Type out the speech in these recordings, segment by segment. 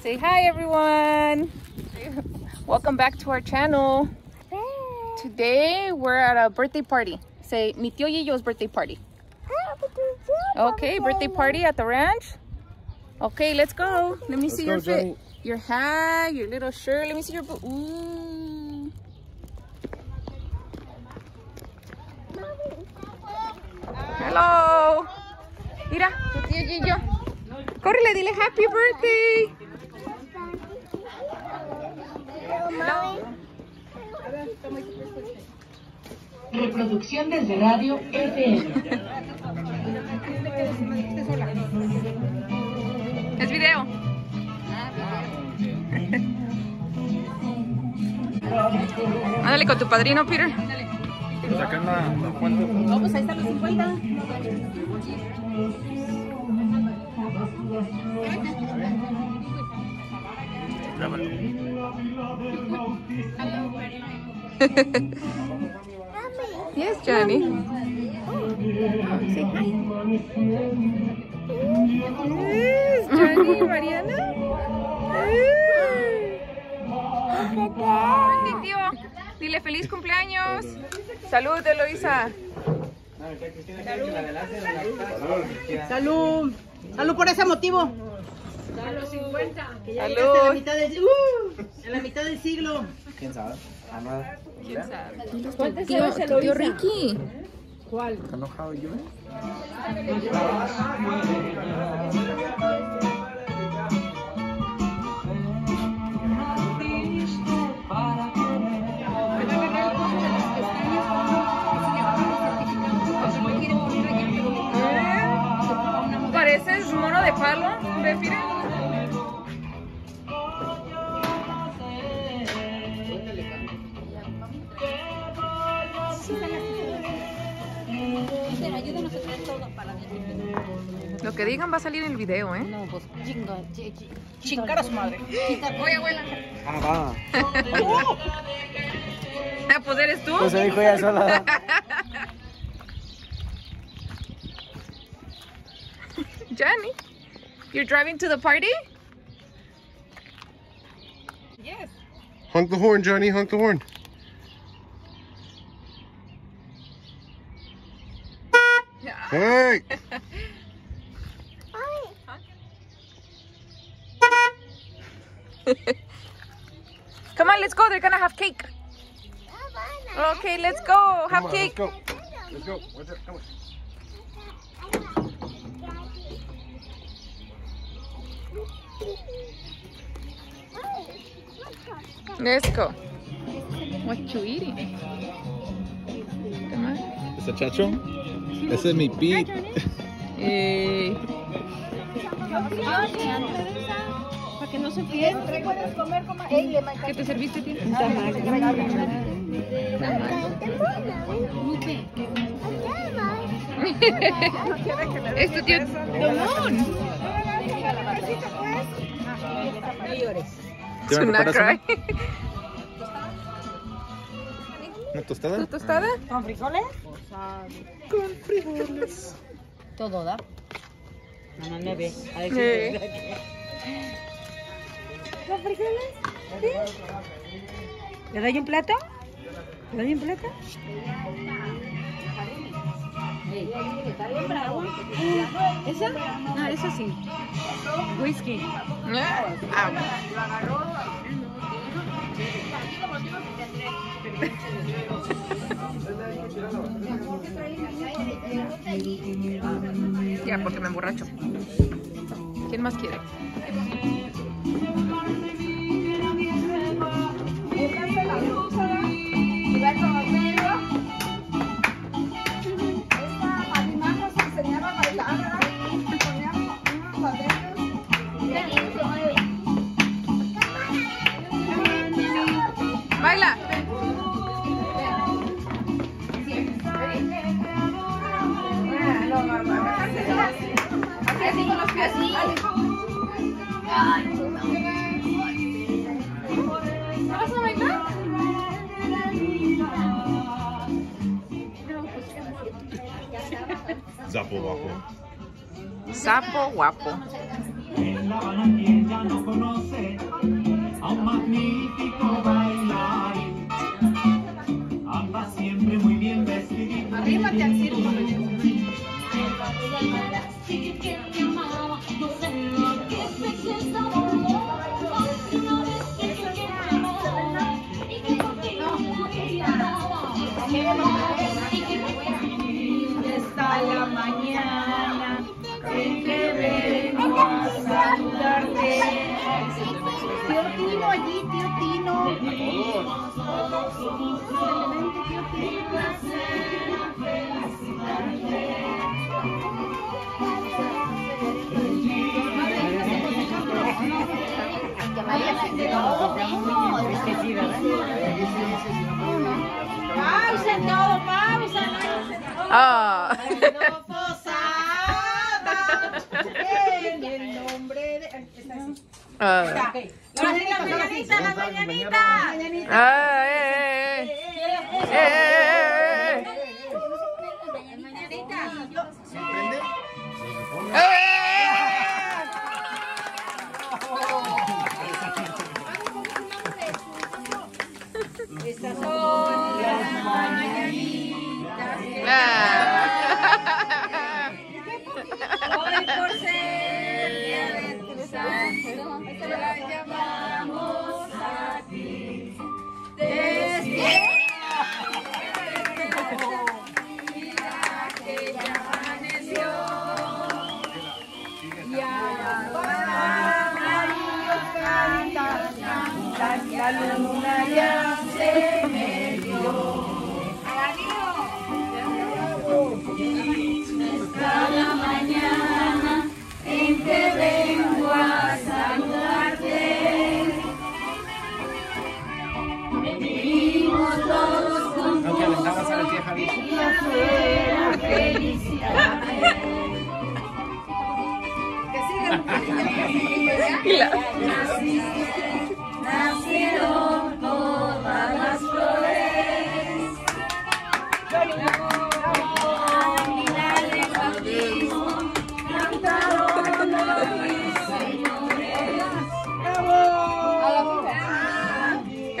Say hi, everyone. Welcome back to our channel. Today we're at a birthday party. Say, mi tío birthday party. Okay, birthday party at the ranch. Okay, let's go. Let me Let's see go, your fit. Johnny. Your hat, your little shirt. Let me see your boot. Ooh. Hello. Mira, tu tío Gillo. Córrele, dile happy birthday. Reproducción desde radio FM. Es video. Ándale con tu padrino, Peter. Pues acá. No, pues ahí están los 50. Yes, Johnny. Say hi. Yes, Johnny, Mariana. Vente, tío. Dile feliz cumpleaños. Salud, Eloisa. Salud. Salud por ese motivo. Que ya llegaste a la mitad del, ¡Uh! en la mitad del siglo. ¿Quién sabe? Ah. ¿Quién sabe? Tío, Tío Ricky. ¿Está enojado yo? Pareces mono de palo, ve, Peter. Lo que digan va a salir en el video, ¿eh? No, pues chinga, chingar a su madre. Oye, abuela. Ah, va. Ah, pues eres tú. Pues se dijo ya sola. Johnny, you're driving to the party? Yes. Honk the horn, Johnny. Honk the horn. Hey! Come on, let's go. They're gonna have cake. Okay, let's go. Have Come on, cake. Let's go. Let's go. What's it? Come on. Let's go. What you eating? Come on. ¿Ese chacho? Ese es mi beat. Eh, Para que no se pierda. ¿Qué te serviste, tío? Es tu tío Domón. ¿Te van a Una cry. ¿Una tostada? ¿Tu tostada? ¿Con frijoles? Todo da. No, no le ve. A ver si Eh. ¿Con frijoles? ¿Le doy un plato? ¿Le doy un plato? ¿Esa? No, esa sí. Whisky. Ah. Ya, porque me emborracho. ¿Quién más quiere? Zapo guapo. Sapo guapo. mañana en que vengo a saludarte. Tío Tino allí, tío Tino. Excelente, tío Tino. Ah. No posada. En el nombre de. Está así. Ah. Ahora sí, la mañanita, la mañanita. La luna ya se metió. Cada mañana en que vengo a saludarte. Venimos todos juntos y afuera felicidades. Y la-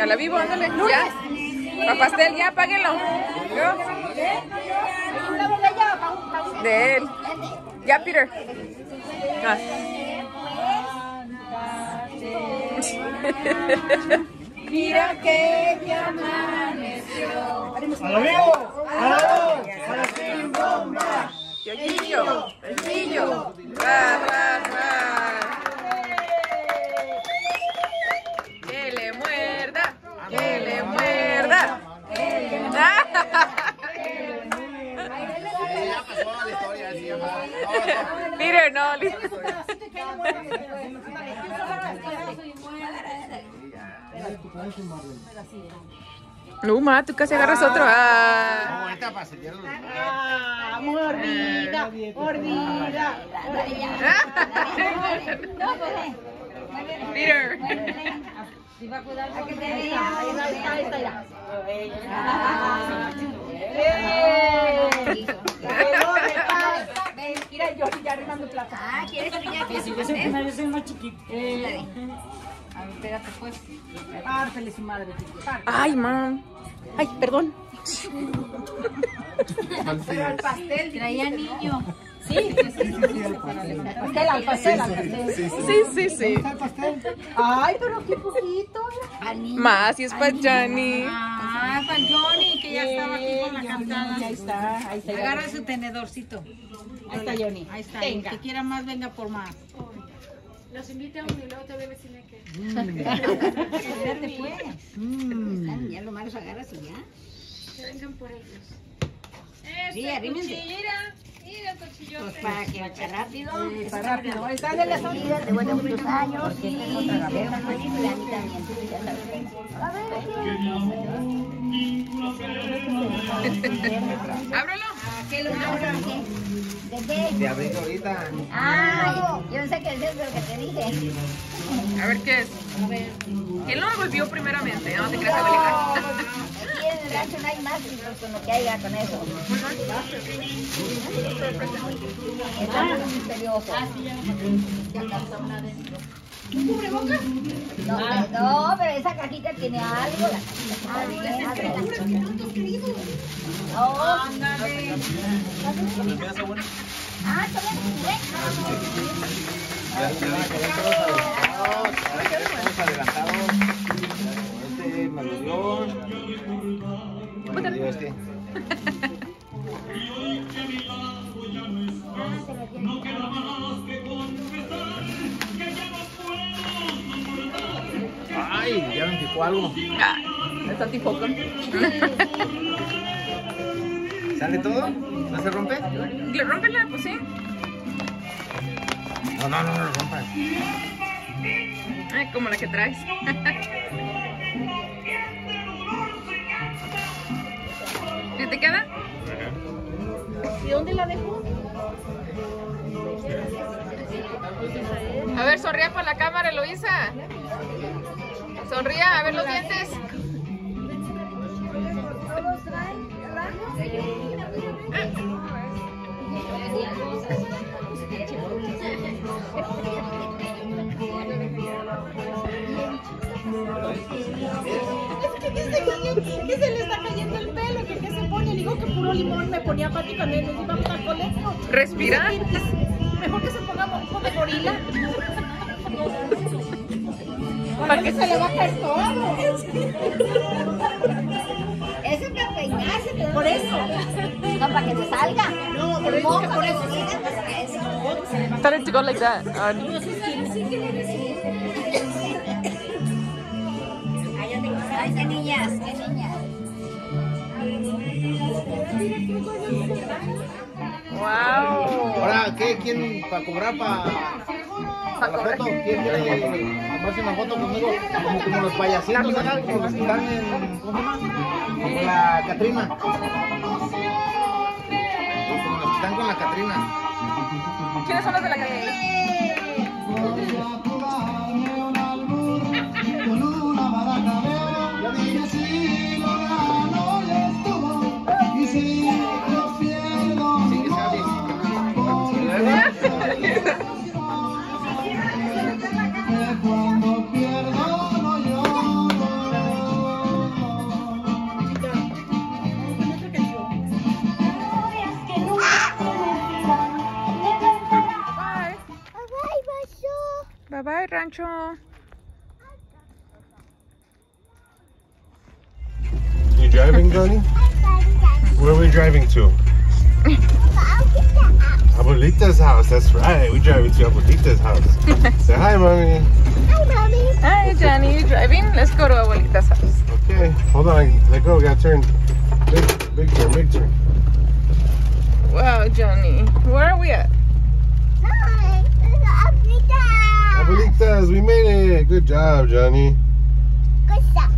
A la vivo, ándale. Ya. Pa' pastel, ya, páguenlo. Yo. De él. Ya, Peter. Ah. Mira que ya amaneció. Yo, Gillo. El Gillo. Ra, ra, ra. Peter, no. No, ma, tú casi agarras otro. Ah. Ah, mordida, mordida. Peter. Ahí está, ahí está, ahí está, ya. ¡Eh! Mira, yo ya arreglando plata. Ah, ¿quieres que ya que Si yo soy más chiquito. Eh, A ver, pégate pues. pártele su madre. Ay, mam. Ay, perdón. Al pastel. Traía niño. Sí, sí, sí, sí, sí, al pastel, al pastel, al pastel. Sí, sí, sí. Ay, pero qué poquito. Más, si es para Johnny. Ah, para Johnny, que ya estaba aquí con la cantada. Ahí está, ahí está. Agarra su tenedorcito. Ahí está Johnny. Ahí está. Que quiera más, venga por más. Espérate, pues. Mm. Ya lo malo se agarra y ya. Vengan por ellos. Sí, arrímense. Pues para que vaya rápido. Está rápido. Ahí está, dale la Vida, de buenos muchos años y que una película ¿De qué? Abrí ahorita. Ah, yo pensé que decías lo que te dije. A ver qué es. ¿Quién lo envolvió primeramente? No te creas, Abelita. Aquí en el rancho no hay más y pues con lo que haya con eso. Está muy misterioso. No, no, pero esa cajita tiene algo. La cajita. Ah, todavía Estamos adelantados. Este o algo. Ah, está antifoco. ¿Sale todo? ¿No se rompe? ¿Le rómpela? Pues sí. No, no, no, no lo rompas. Ay, como la que traes. ¿Sí te queda? ¿Y dónde la dejó? A ver, sonríe para la cámara, Eloisa. Sonría, a ver los dientes. Es que se le está cayendo el pelo, que qué se pone. Digo que puro limón me ponía Pati cuando nos íbamos al colegio. Respira. Mejor que se ponga moco de gorila. Para que se le va a caer todo. Eso es para peinarse, pero Por eso. no para que te salga. No, por eso por de eso. para. Started to go like that. Ay, qué niñas, qué niñas. wow. Ahora, ¿qué? ¿Quién para cobrar para la foto? ¿Quién quiere foto conmigo? Como, como los payasitos como los que están en. ¿Cómo se llama? Como la Catrina. Como los que están con la Catrina. ¿Quiénes son los de la calle? Bye bye, You driving, Johnny? Where are we driving to? Abuelita's house. That's right. We're driving to Abuelita's house. Say hi, mommy. Hi, mommy. Hi, Johnny. You driving? Let's go to Abuelita's house. Okay, hold on. Let go. We Got to turn. Big, big turn. Big turn. Wow, Johnny. Where are we at? Abuelitas, we made it. Good job, Johnny. Good job.